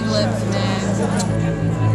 big lips, man.